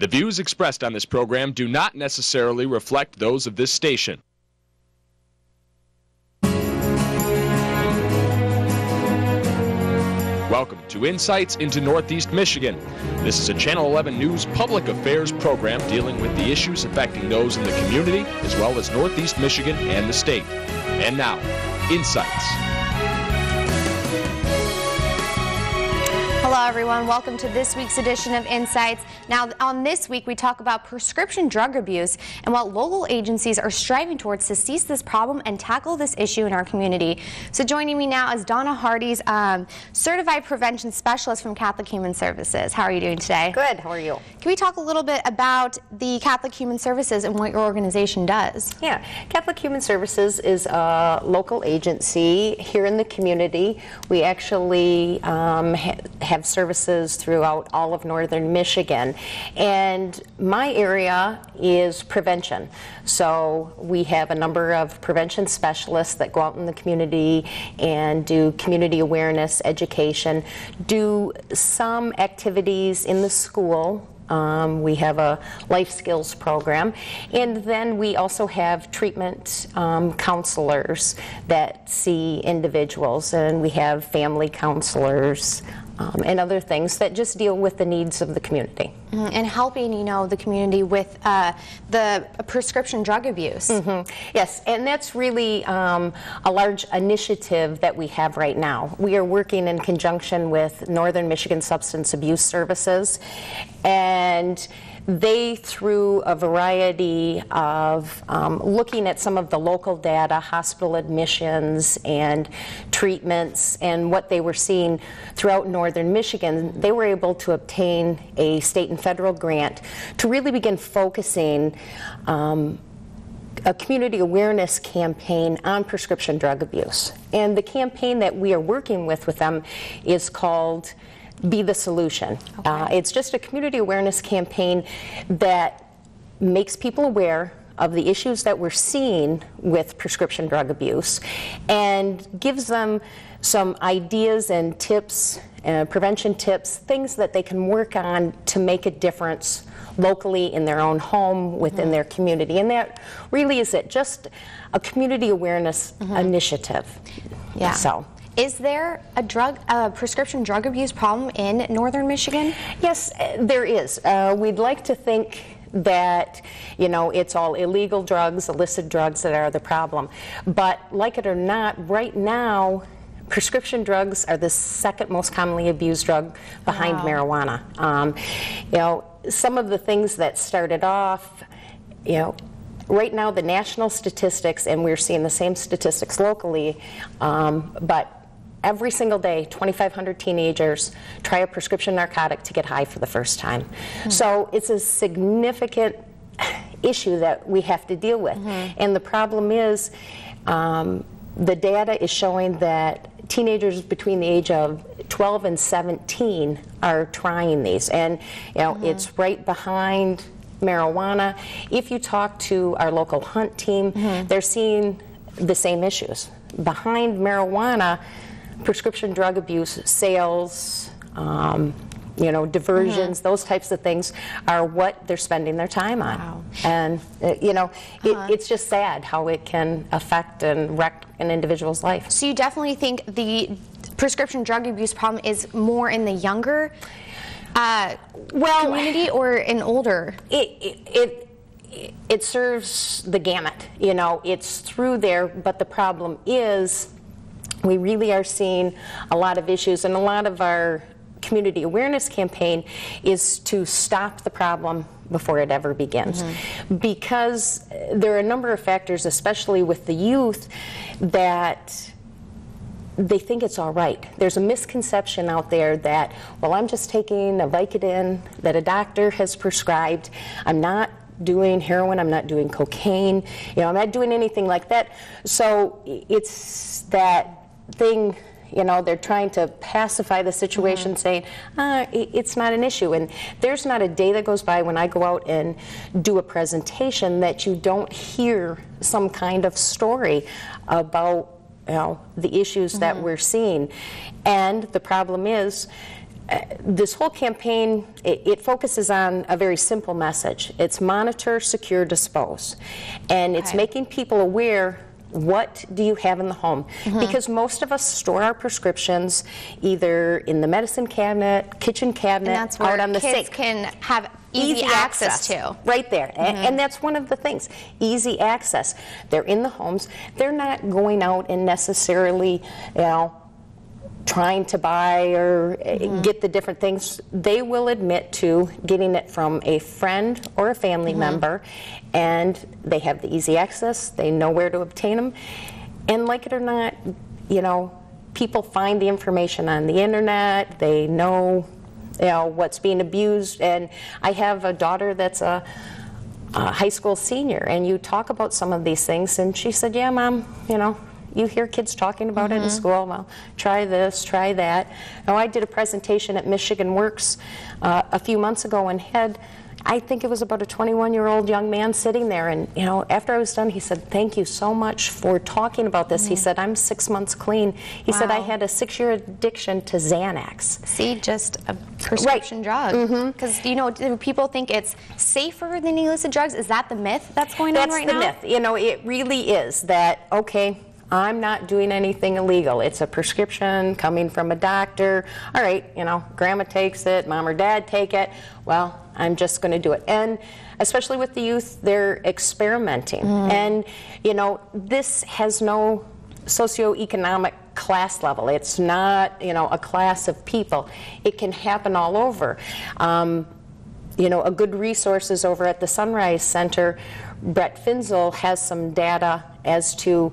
The views expressed on this program do not necessarily reflect those of this station. Welcome to Insights into Northeast Michigan. This is a Channel 11 News public affairs program dealing with the issues affecting those in the community as well as Northeast Michigan and the state. And now, Insights. Hello, everyone. Welcome to this week's edition of Insights. Now, on this week, we talk about prescription drug abuse and what local agencies are striving towards to cease this problem and tackle this issue in our community. So, joining me now is Donna Hardy's um, certified prevention specialist from Catholic Human Services. How are you doing today? Good. How are you? Can we talk a little bit about the Catholic Human Services and what your organization does? Yeah, Catholic Human Services is a local agency here in the community. We actually um, ha have services throughout all of northern Michigan. And my area is prevention. So we have a number of prevention specialists that go out in the community and do community awareness, education, do some activities in the school um, we have a life skills program. And then we also have treatment um, counselors that see individuals, and we have family counselors um, and other things that just deal with the needs of the community. Mm, and helping, you know, the community with uh, the prescription drug abuse. Mm-hmm. Yes, and that's really um, a large initiative that we have right now. We are working in conjunction with Northern Michigan Substance Abuse Services, and they, through a variety of um, looking at some of the local data, hospital admissions and treatments, and what they were seeing throughout northern Michigan, they were able to obtain a state and federal grant to really begin focusing. Um, a community awareness campaign on prescription drug abuse. And the campaign that we are working with with them is called be the solution. Okay. Uh, it's just a community awareness campaign that makes people aware of the issues that we're seeing with prescription drug abuse and gives them some ideas and tips, uh, prevention tips, things that they can work on to make a difference locally in their own home, within mm-hmm. their community. And that really is it, just a community awareness mm-hmm. initiative. Yeah. So. Is there a drug, a prescription drug abuse problem in northern Michigan? Yes, uh, there is. Uh, we'd like to think that you know it's all illegal drugs, illicit drugs that are the problem. But like it or not, right now prescription drugs are the second most commonly abused drug behind wow. marijuana. Um, you know, some of the things that started off, you know, right now the national statistics, and we're seeing the same statistics locally, um, but every single day 2500 teenagers try a prescription narcotic to get high for the first time mm-hmm. so it's a significant issue that we have to deal with mm-hmm. and the problem is um, the data is showing that teenagers between the age of 12 and 17 are trying these and you know mm-hmm. it's right behind marijuana if you talk to our local hunt team mm-hmm. they're seeing the same issues behind marijuana prescription drug abuse, sales, um, you know, diversions, mm-hmm. those types of things are what they're spending their time on. Wow. And, uh, you know, uh-huh. it, it's just sad how it can affect and wreck an individual's life. So you definitely think the prescription drug abuse problem is more in the younger uh, well, community or in older? It, it, it it serves the gamut. You know, it's through there, but the problem is we really are seeing a lot of issues, and a lot of our community awareness campaign is to stop the problem before it ever begins. Mm-hmm. Because there are a number of factors, especially with the youth, that they think it's all right. There's a misconception out there that, well, I'm just taking a Vicodin that a doctor has prescribed. I'm not doing heroin, I'm not doing cocaine, you know, I'm not doing anything like that. So it's that thing you know they're trying to pacify the situation mm-hmm. saying ah, it's not an issue and there's not a day that goes by when i go out and do a presentation that you don't hear some kind of story about you know the issues mm-hmm. that we're seeing and the problem is uh, this whole campaign, it, it focuses on a very simple message. It's monitor, secure, dispose. And it's Okay. making people aware what do you have in the home? Because most of us store our prescriptions either in the medicine cabinet, kitchen cabinet, And that's where out on the kids sink can have easy, access, to. Mm-hmm. Right there. A- And, that's one of the things easy access. They're in the homes, they're not going out and necessarily, you know, trying to buy or uh, Mm-hmm. get the different things. They will admit to getting it from a friend or a family Mm-hmm. member, and they have the easy access, they know where to obtain them. And like it or not, you know, people find the information on the internet, they know you know what's being abused and i have a daughter that's a, a high school senior and you talk about some of these things and she said yeah mom you know you hear kids talking about it in mm-hmm. school well try this try that now i did a presentation at michigan works uh, a few months ago and had I think it was about a 21 year old young man sitting there, and you know, after I was done, he said, "Thank you so much for talking about this." He mm-hmm. said, "I'm six months clean." He said, "I had a six year addiction to Xanax." See, just a prescription drug. Mm-hmm. Because you know, do people think it's safer than illicit drugs? Is that the myth that's going That's on right now? That's the myth. You know, it really is that, okay, I'm not doing anything illegal. It's a prescription coming from a doctor. All right, you know, grandma takes it, mom or dad take it. Well, I'm just going to do it. And especially with the youth, they're experimenting. And, you know, this has no socioeconomic class level. It's not, you know, a class of people. It can happen all over. Um, you know, a good resource is over at the Sunrise Center. Brett Finzel has some data as to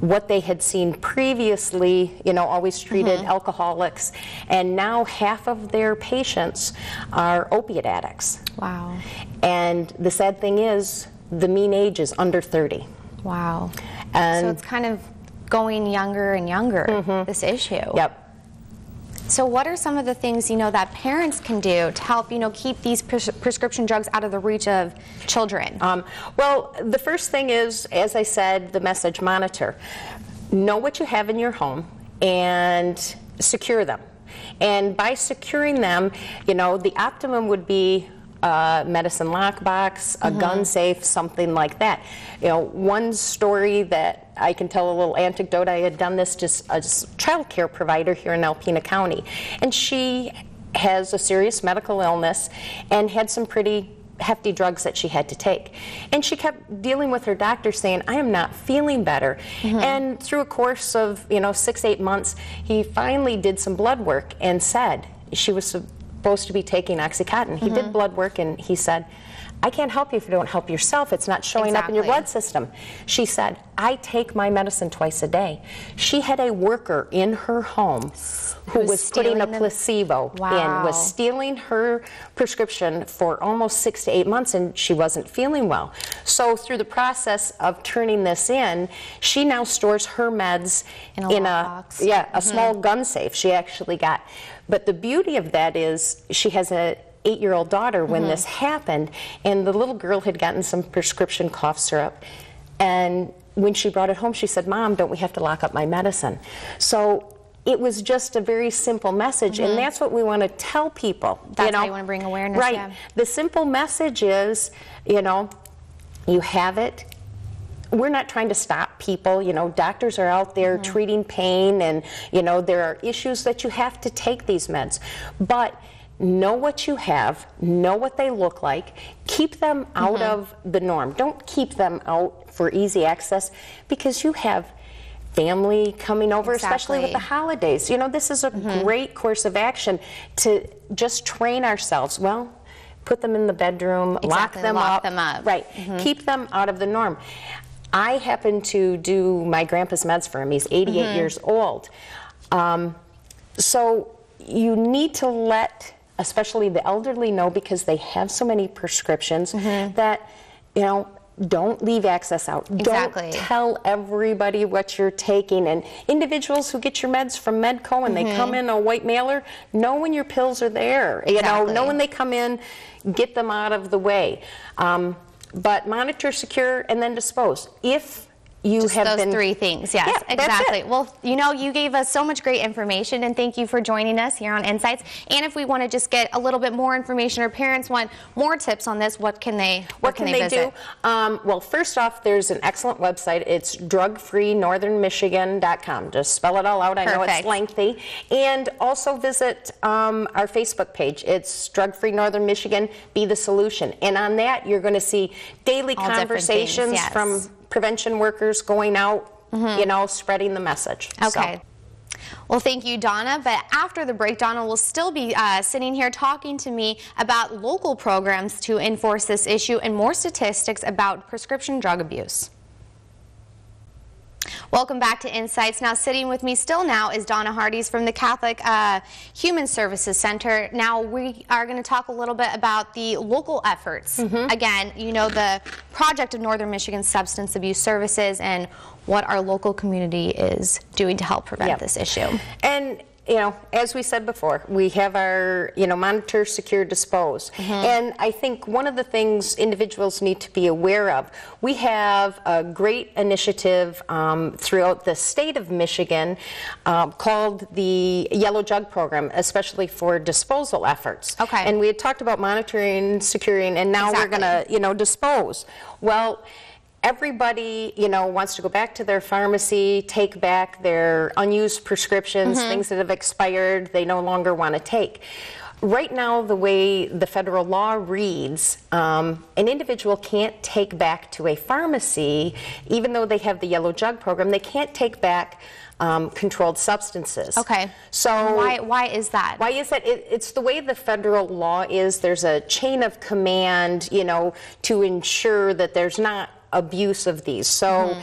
what they had seen previously, you know, always treated mm-hmm. alcoholics, and now half of their patients are opiate addicts. Wow. And the sad thing is, the mean age is under 30. Wow. And so it's kind of going younger and younger, mm-hmm. this issue. Yep. So what are some of the things, you know, that parents can do to help, you know, keep these pres- prescription drugs out of the reach of children? Um, well, the first thing is, as I said, the message monitor. Know what you have in your home and secure them. And by securing them, you know, the optimum would be a medicine lockbox, a mm-hmm. gun safe, something like that. You know, one story that I can tell a little anecdote. I had done this to a child care provider here in Alpena County, and she has a serious medical illness and had some pretty hefty drugs that she had to take. And she kept dealing with her doctor saying, I am not feeling better. Mm-hmm. And through a course of, you know, six, eight months, he finally did some blood work and said she was supposed to be taking Oxycontin. He did mm-hmm. blood work and he said, I can't help you if you don't help yourself. It's not showing up in your blood system. She said, I take my medicine twice a day. She had a worker in her home who was was, putting a placebo in, Wow. was stealing her prescription for almost six to eight months, and she wasn't feeling well. So, through the process of turning this in, she now stores her meds In a in a yeah a mm-hmm. small gun safe. She actually got. But the beauty of that is she has a eight-year-old daughter when mm-hmm. this happened, and the little girl had gotten some prescription cough syrup, and when she brought it home, she said, "Mom, don't we have to lock up my medicine?" So. It was just a very simple message, and mm-hmm. that's what we want to tell people. That's you know? how you wanna bring awareness, right? yeah. The simple message is, you know, you have it. We're not trying to stop people. You know, doctors are out there mm-hmm. treating pain, and you know there are issues that you have to take these meds, but. Know what you have, know what they look like, keep them out mm-hmm. of the norm. Don't keep them out for easy access because you have family coming over, especially with the holidays. You know, this is a mm-hmm. great course of action to just train ourselves. Well, put them in the bedroom, lock them lock up. them up. Right. Keep them out of the norm. I happen to do my grandpa's meds for him. He's 88 years old. Um, so you need to let, especially the elderly, know because they have so many prescriptions that, you know, don't leave access out. Exactly. Don't tell everybody what you're taking. And individuals who get your meds from Medco and they come in a white mailer, know when your pills are there. You know, know when they come in, get them out of the way. Um, but monitor, secure, and then dispose. If you Just have those been three things, yes, Yeah, exactly. Well, you know, you gave us so much great information, and thank you for joining us here on Insights. And if we want to just get a little bit more information, or parents want more tips on this, what can they? What can, they, they, do? Um, well, first off, there's an excellent website. It's drugfreenorthernmichigan.com. Just spell it all out. I know it's Perfect. lengthy. And also visit um, our Facebook page. It's Drug Free Northern Michigan. Be the solution. And on that, you're going to see daily All different things, conversations yes. from prevention workers going out, you know, spreading the message. So- Mm-hmm. Okay. Well, thank you, Donna. But after the break, Donna will still be uh, sitting here talking to me about local programs to enforce this issue and more statistics about prescription drug abuse. Welcome back to Insights. Now, sitting with me still now is Donna Hardees from the Catholic uh, Human Services Center. Now, we are going to talk a little bit about the local efforts. Again, you know, the project of Northern Michigan Substance Abuse Services and what our local community is doing to help prevent Yep. this issue. And you know, as we said before, we have our you know monitor, secure, dispose, and I think one of the things individuals need to be aware of, we have a great initiative um, throughout the state of Michigan um, called the Yellow Jug Program, especially for disposal efforts. Okay. And we had talked about monitoring, securing, and now we're going to you know dispose. Well everybody, you know, wants to go back to their pharmacy, take back their unused prescriptions, things that have expired, they no longer want to take. Right now, the way the federal law reads, um, an individual can't take back to a pharmacy, even though they have the yellow jug program, they can't take back um, controlled substances. Okay. So Why, why is that? why is that? It, it's the way the federal law is. There's a chain of command, you know, to ensure that there's not abuse of these. So,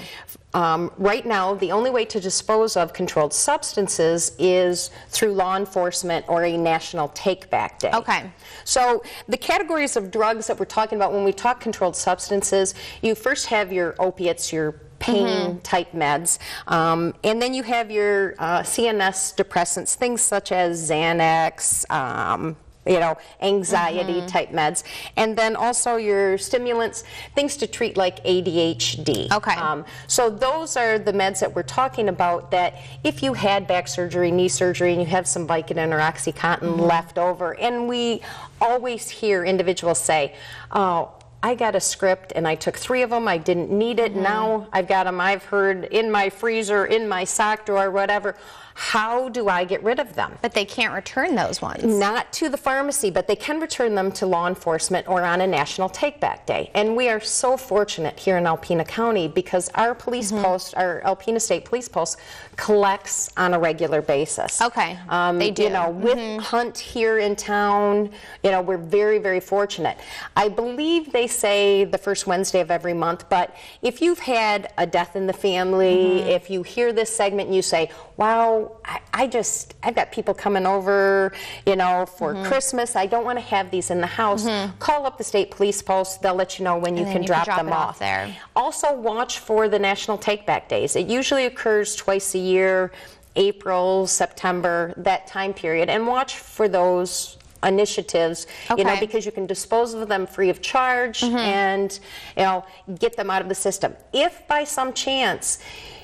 um, right now, the only way to dispose of controlled substances is through law enforcement or a national take back day. Okay. So, the categories of drugs that we're talking about when we talk controlled substances, you first have your opiates, your pain type meds, um, and then you have your uh, CNS depressants, things such as Xanax. Um, you know, anxiety mm-hmm. type meds, and then also your stimulants, things to treat like ADHD. Okay. Um, so those are the meds that we're talking about. That if you had back surgery, knee surgery, and you have some Vicodin or OxyContin mm-hmm. left over, and we always hear individuals say, "Oh." I got a script and I took three of them. I didn't need it. Mm-hmm. Now I've got them, I've heard in my freezer, in my sock drawer, whatever. How do I get rid of them? But they can't return those ones. Not to the pharmacy, but they can return them to law enforcement or on a national take-back day. And we are so fortunate here in Alpena County because our police Mm-hmm. post, our Alpena State Police Post, collects on a regular basis. Okay, Um, they do. You know, with Mm-hmm. Hunt here in town, you know, we're very, very fortunate. I believe they say the first Wednesday of every month, but if you've had a death in the family, Mm-hmm. if you hear this segment and you say, wow, I, I just, I've got people coming over, you know, for Mm-hmm. Christmas, I don't want to have these in the house, call up the state police post, they'll let you know when you can you can drop drop them off off. there. Also, watch for the National Take Back Days. It usually occurs twice a year, April, September, that time period, and watch for those initiatives, okay. you know, because you can dispose of them free of charge Mm-hmm. and, you know, get them out of the system. If by some chance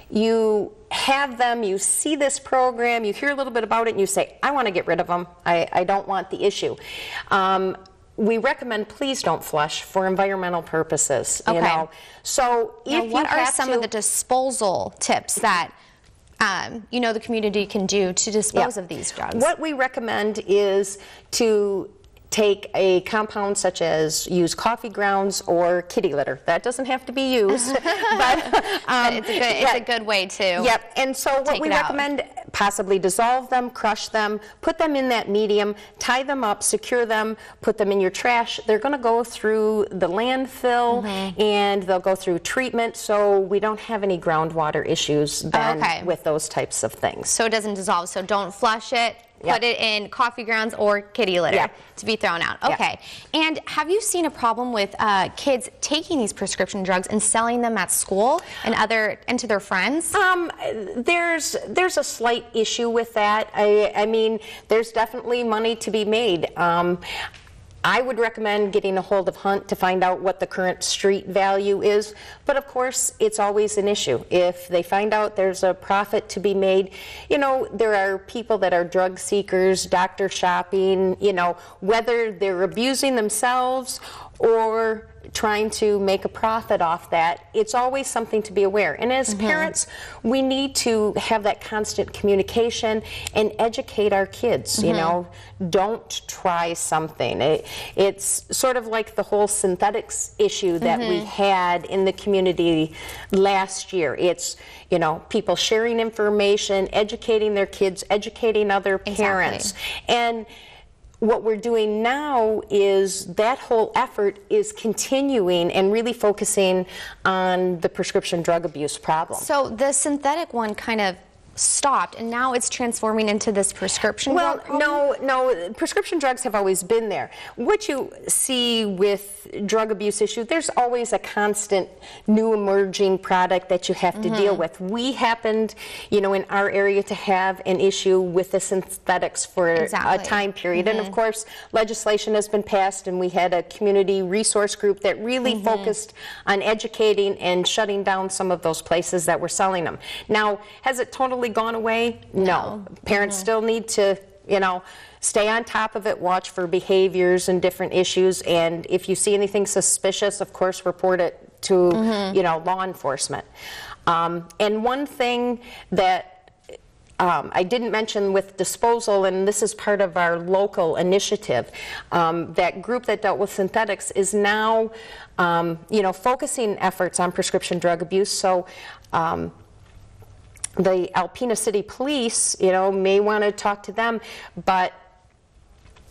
you have them, you see this program, you hear a little bit about it, and you say, I want to get rid of them, I, I don't want the issue. Um, we recommend please don't flush for environmental purposes. You Okay. know, so Now, if what are some to, of the disposal tips that um, you know the community can do to dispose Yeah. of these drugs? What we recommend is to take a compound such as use coffee grounds or kitty litter. That doesn't have to be used, but, um, it's a good it's yeah. a good way to. Yep, and so what we it out. recommend, possibly dissolve them, crush them, put them in that medium, tie them up, secure them, put them in your trash. They're going to go through the landfill Mm-hmm. and they'll go through treatment, so we don't have any groundwater issues then Okay. with those types of things. So it doesn't dissolve. So don't flush it. Yeah. Put it in coffee grounds or kitty litter Yeah. to be thrown out. Okay. And have you seen a problem with uh, kids taking these prescription drugs and selling them at school and other and to their friends? Um, there's there's a slight issue with that. I, I mean, there's definitely money to be made. Um, I would recommend getting a hold of Hunt to find out what the current street value is, but of course, it's always an issue. If they find out there's a profit to be made, you know, there are people that are drug seekers, doctor shopping, you know, whether they're abusing themselves or trying to make a profit off that, it's always something to be aware. And as mm-hmm. parents, we need to have that constant communication and educate our kids. You mm-hmm. know, don't try something. It, it's sort of like the whole synthetics issue that we mm-hmm. had in the community last year. It's, you know, people sharing information, educating their kids, educating other parents. And what we're doing now is that whole effort is continuing and really focusing on the prescription drug abuse problem. So the synthetic one kind of stopped, and now it's transforming into this prescription Well, drug no, no, prescription drugs have always been there. What you see with drug abuse issue, there's always a constant new emerging product that you have to deal mm-hmm. with. We happened, you know, in our area to have an issue with the synthetics for Exactly. a time period. And of mm-hmm. course, legislation has been passed and we had a community resource group that really mm-hmm. focused on educating and shutting down some of those places that were selling them. Now, has it totally gone away? No. Parents still need to, you know, stay on top of it, watch for behaviors and different issues, and if you see anything suspicious, of course, report it to, you know, law enforcement. Um, and one thing that um, I didn't mention with disposal, and this is part of our local initiative. Um, that group that dealt with synthetics is now, um, you know, focusing efforts on prescription drug abuse. So. The Alpena City Police, you know, may want to talk to them, but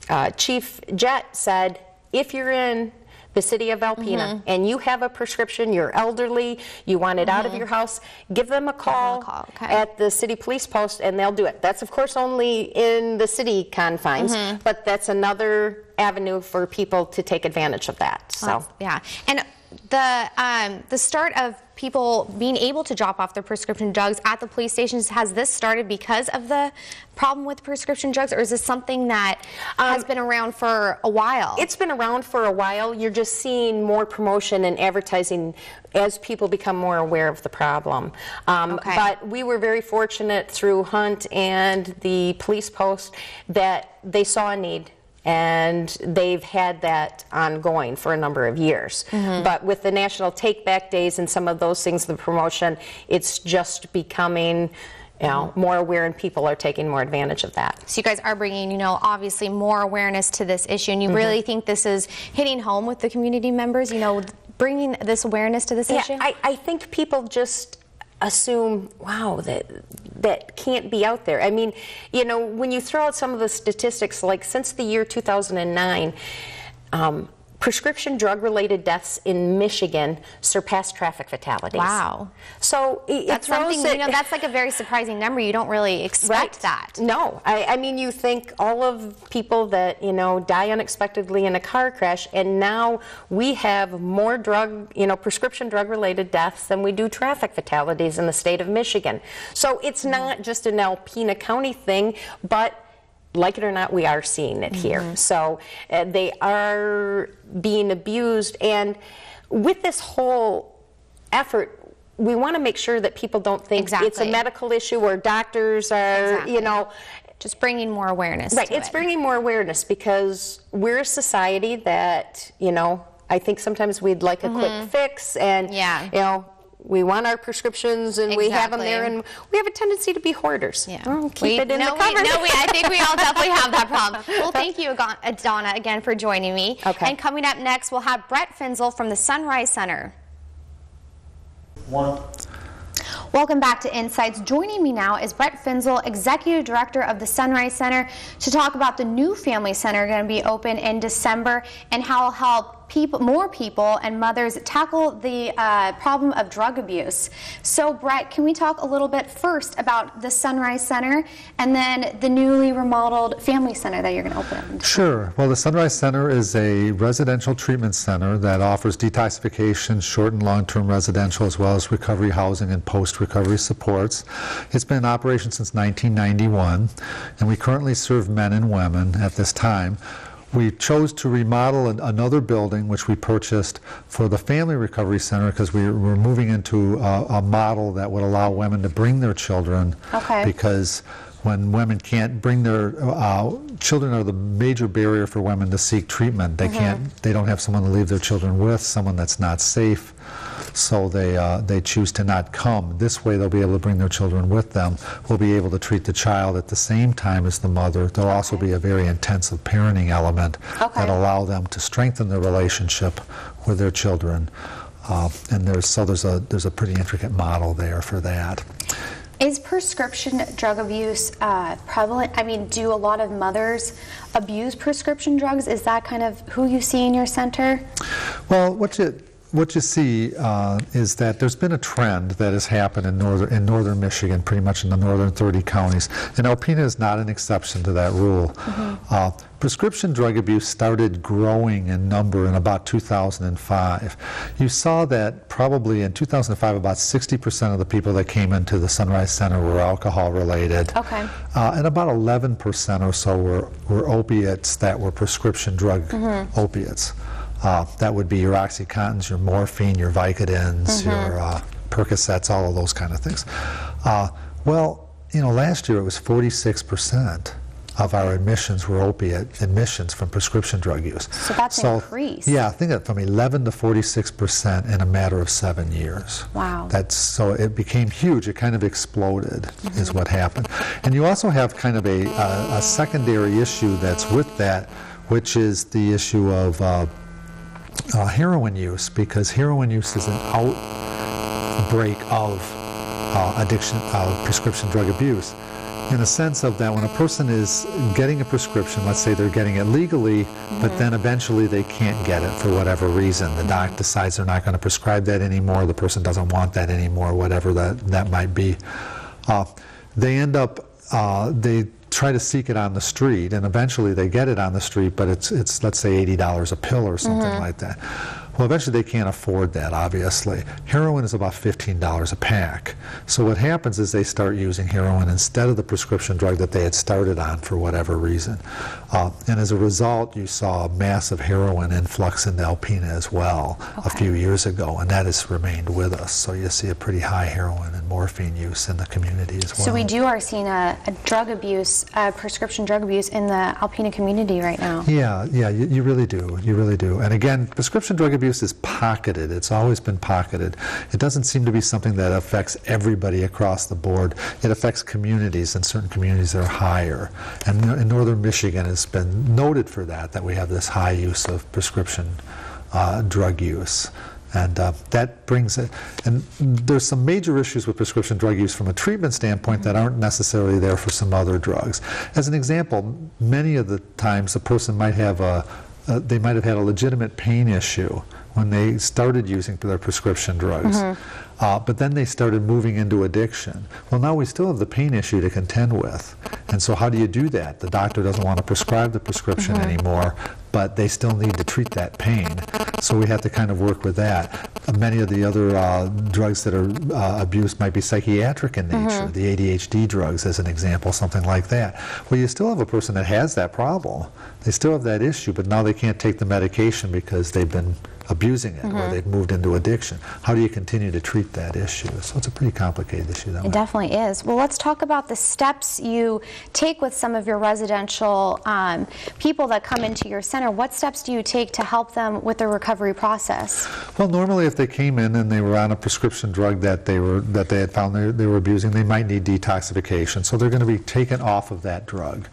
uh, Chief Jett said, if you're in the city of Alpena and you have a prescription, you're elderly, you want it out of your house, give them a call, call, okay. at the city police post and they'll do it. That's of course only in the city confines, but that's another avenue for people to take advantage of that. So. That's- Yeah, and the um, the start of people being able to drop off their prescription drugs at the police stations has this started because of the problem with prescription drugs, or is this something that has been around for a while? Um, It's been around for a while. You're just seeing more promotion and advertising as people become more aware of the problem. Um, Okay. But we were very fortunate through Hunt and the police post that they saw a need. And they've had that ongoing for a number of years. Mm-hmm. But with the National Take Back Days and some of those things, the promotion, it's just becoming, you know, more aware and people are taking more advantage of that. So you guys are bringing, you know, obviously more awareness to this issue, and you Mm-hmm. really think this is hitting home with the community members, you know, bringing this awareness to this issue? Yeah, I, I think people just assume, wow, that that can't be out there. I mean, you know, when you throw out some of the statistics, like since the year 2009, um, prescription drug-related deaths in Michigan surpassed traffic fatalities. Wow. So it, it that's throws something, it, you know, that's like a very surprising number. You don't really expect that. no, I, I mean, you think all of people that, you know, die unexpectedly in a car crash, and now we have more drug, you know, prescription drug related deaths than we do traffic fatalities in the state of Michigan. So it's Mm-hmm. not just an Alpena County thing, but like it or not, we are seeing it here. Mm-hmm. So uh, they are being abused. And with this whole effort, we want to make sure that people don't think it's a medical issue or doctors are, Exactly. you know, Just bringing more awareness. right. It's it. bringing more awareness because we're a society that, you know, I think sometimes we'd like a quick fix and, Mm-hmm. Yeah. you know, we want our prescriptions and we have them there and we have a tendency to be hoarders. Yeah. Oh, keep We- it in no, the we- cupboard. no, we, I think we all definitely have that problem. Well, thank you, Agon- uh, Donna, again for joining me. Okay. And coming up next, we'll have Brett Finzel from the Sunrise Center. One. Welcome back to Insights. Joining me now is Brett Finzel, Executive Director of the Sunrise Center, to talk about the new Family Center going to be open in December and how it'll help people, more people and mothers tackle the uh, problem of drug abuse. So, Brett, can we talk a little bit first about the Sunrise Center and then the newly remodeled Family Center that you're going to open? Sure. Well, the Sunrise Center is a residential treatment center that offers detoxification, short and long-term residential, as well as recovery housing and post-recovery supports. It's been in operation since 1991, and we currently serve men and women at this time. We chose to remodel an, another building, which we purchased for the Family Recovery Center because we were moving into a, a model that would allow women to bring their children. Okay. Because when women can't bring their uh, children are the major barrier for women to seek treatment. They can't. They don't have someone to leave their children with, someone that's not safe. So they uh, they choose to not come. This way, they'll be able to bring their children with them. We'll be able to treat the child at the same time as the mother. There'll also be a very intensive parenting element Okay. that allow them to strengthen their relationship with their children. Uh, and there's so there's a there's a pretty intricate model there for that. Is prescription drug abuse uh, prevalent? I mean, do a lot of mothers abuse prescription drugs? Is that kind of who you see in your center? Well, what you what you see uh, is that there's been a trend that has happened in northern in northern Michigan, pretty much in the northern 30 counties, and Alpena is not an exception to that rule. Uh, prescription drug abuse started growing in number in about 2005. You saw that probably in 2005, about 60% of the people that came into the Sunrise Center were alcohol related. Okay. Uh, and about 11% or so were, were opiates that were prescription drug opiates. Uh, that would be your Oxycontins, your morphine, your Vicodins, your uh, Percocets, all of those kind of things. Uh, well, you know, last year it was 46% of our admissions were opiate admissions from prescription drug use. So that's increased. Yeah, I think that from 11 to 46% in a matter of seven years. Wow. That's so it became huge. It kind of exploded, is what happened. And you also have kind of a, a, a secondary issue that's with that, which is the issue of uh, heroin use, because heroin use is an outbreak of uh, addiction, uh, prescription drug abuse. In a sense of that when a person is getting a prescription, let's say they're getting it legally, but then eventually they can't get it for whatever reason. The doc decides they're not going to prescribe that anymore, the person doesn't want that anymore, whatever that, that might be. Uh, they end up, uh, they try to seek it on the street, and eventually they get it on the street, but it's, it's let's say $80 a pill or something mm-hmm. like that. Well, eventually they can't afford that, obviously. Heroin is about $15 a pack. So what happens is they start using heroin instead of the prescription drug that they had started on for whatever reason. Uh, and as a result, you saw a massive heroin influx into Alpena as well a few years ago, and that has remained with us. So you see a pretty high heroin and morphine use in the community as well. So we do are seeing a, a drug abuse, uh, prescription drug abuse in the Alpena community right now. Yeah, yeah, you, you really do. You really do. And again, prescription drug abuse is pocketed. It's always been pocketed. It doesn't seem to be something that affects everybody across the board. It affects communities, and certain communities that are higher. And in northern Michigan it's been noted for that, that we have this high use of prescription uh, drug use. And uh, that brings it, and there's some major issues with prescription drug use from a treatment standpoint that aren't necessarily there for some other drugs. As an example, many of the times a person might have a, uh, they might have had a legitimate pain issue when they started using their prescription drugs. Uh, but then they started moving into addiction. Well, now we still have the pain issue to contend with. And so, how do you do that? The doctor doesn't want to prescribe the prescription anymore, but they still need to treat that pain. So, we have to kind of work with that. Many of the other uh, drugs that are uh, abused might be psychiatric in nature, the ADHD drugs, as an example, something like that. Well, you still have a person that has that problem. They still have that issue, but now they can't take the medication because they've been abusing it or they've moved into addiction. How do you continue to treat that issue? So it's a pretty complicated issue that It way. definitely is. Well, let's talk about the steps you take with some of your residential um, people that come into your center. What steps do you take to help them with the recovery process? Well, normally if they came in and they were on a prescription drug that they were that they had found they, they were abusing, they might need detoxification. So they're going to be taken off of that drug.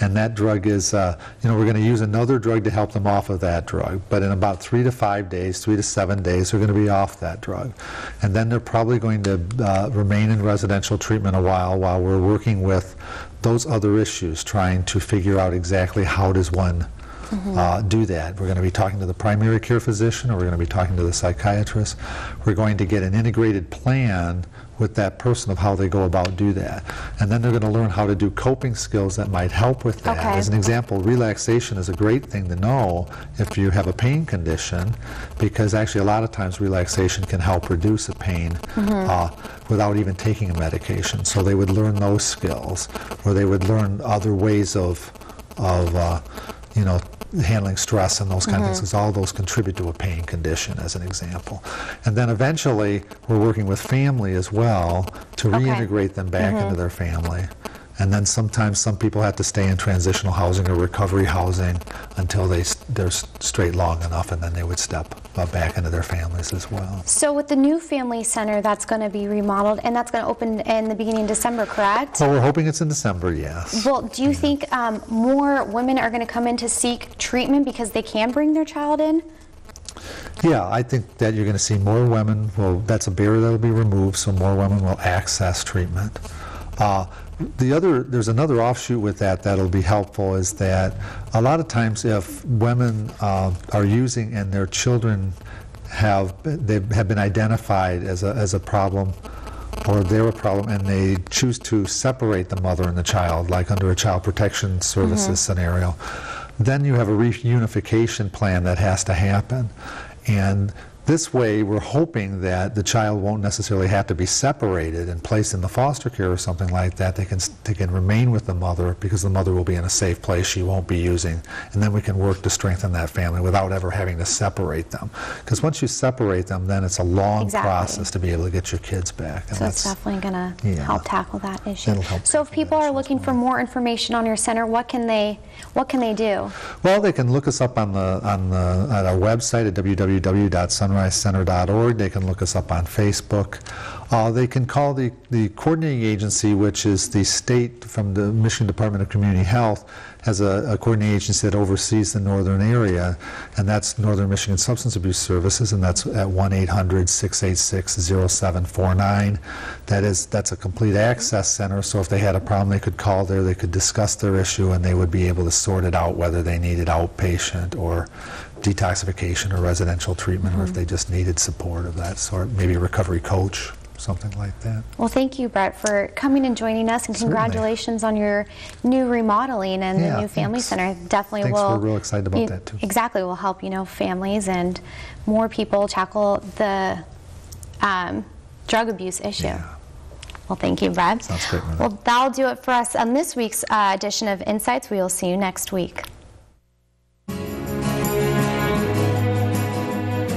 And that drug is, uh, you know, we're going to use another drug to help them off of that drug. But in about three to five days, three to seven days, they're going to be off that drug. And then they're probably going to uh, remain in residential treatment a while while we're working with those other issues, trying to figure out exactly how does one uh, do that. We're going to be talking to the primary care physician, or we're going to be talking to the psychiatrist. We're going to get an integrated plan with that person of how they go about do that. And then they're going to learn how to do coping skills that might help with that. Okay. As an example, relaxation is a great thing to know if you have a pain condition, because actually a lot of times relaxation can help reduce the pain uh, without even taking a medication. So they would learn those skills, or they would learn other ways of, of uh, you know, handling stress and those kind of things, mm-hmm. because all those contribute to a pain condition, as an example. And then eventually, we're working with family as well to Okay. reintegrate them back mm-hmm. into their family. And then sometimes some people have to stay in transitional housing or recovery housing until they, they're straight long enough, and then they would step back into their families as well. So with the new family center that's going to be remodeled and that's going to open in the beginning of December, correct? Well, we're hoping it's in December, yes. Well, do you think um, more women are going to come in to seek treatment because they can bring their child in? Yeah, I think that you're going to see more women, well, that's a barrier that'll be removed, so more women will access treatment. Uh, The other, there's another offshoot with that that'll be helpful is that a lot of times if women uh, are using and their children have, they have been identified as a, as a problem, or they're a problem, and they choose to separate the mother and the child, like under a child protection services scenario, then you have a reunification plan that has to happen. And this way, we're hoping that the child won't necessarily have to be separated and placed in the foster care or something like that. They can, they can remain with the mother because the mother will be in a safe place she won't be using. And then we can work to strengthen that family without ever having to separate them. Because once you separate them, then it's a long Exactly. process to be able to get your kids back. And So it's that's- definitely going to yeah. help tackle that issue. So if people are looking for more information on your center, what can they what can they do? Well, they can look us up on the on the at our website at www.sunrisecenter.org. They can look us up on Facebook. Uh, they can call the the coordinating agency, which is the state from the Michigan Department of Community Health, has a, a coordinating agency that oversees the northern area, and that's Northern Michigan Substance Abuse Services, and that's at 1-800-686-0749. That is that's a complete access center. So if they had a problem, they could call there. They could discuss their issue, and they would be able to sort it out whether they needed outpatient or detoxification or residential treatment, or if they just needed support of that sort, maybe a recovery coach, something like that. Well, thank you, Brett, for coming and joining us, and Certainly. congratulations on your new remodeling and Yeah, the new family thanks. center. Definitely Thanks, will. we're real excited about you- that, too. Exactly, will help you know families and more people tackle the um, drug abuse issue. Yeah. Well, thank you, Brett. Sounds great, Well, that'll do it for us on this week's uh, edition of Insights. We will see you next week.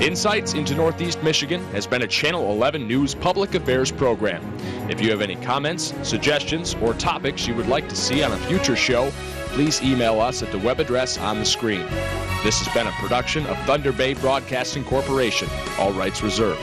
Insights into Northeast Michigan has been a Channel 11 News public affairs program. If you have any comments, suggestions, or topics you would like to see on a future show, please email us at the web address on the screen. This has been a production of Thunder Bay Broadcasting Corporation, all rights reserved.